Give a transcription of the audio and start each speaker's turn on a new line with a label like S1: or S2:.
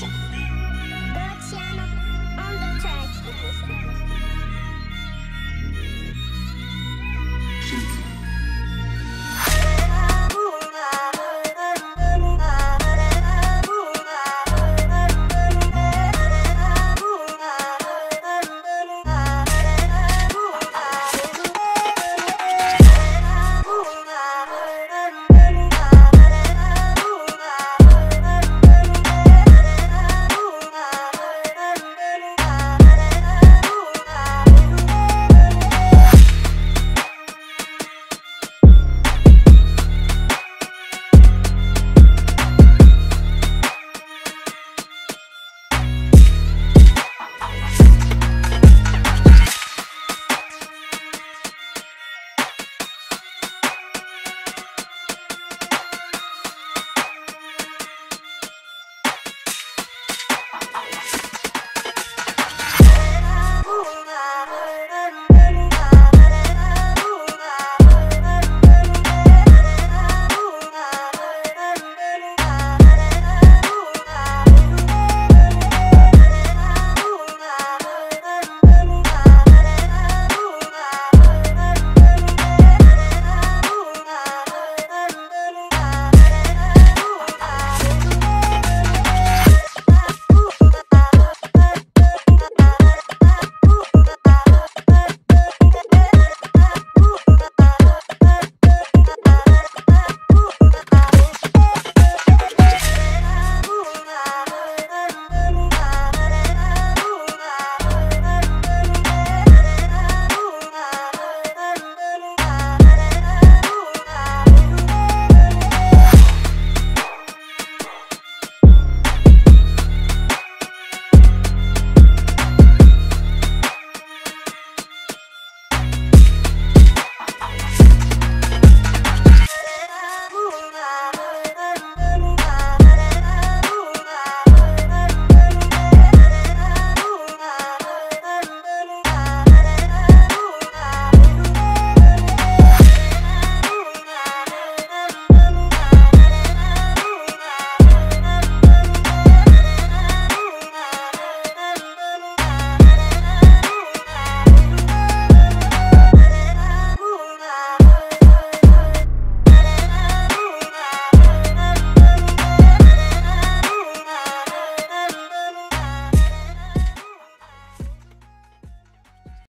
S1: Son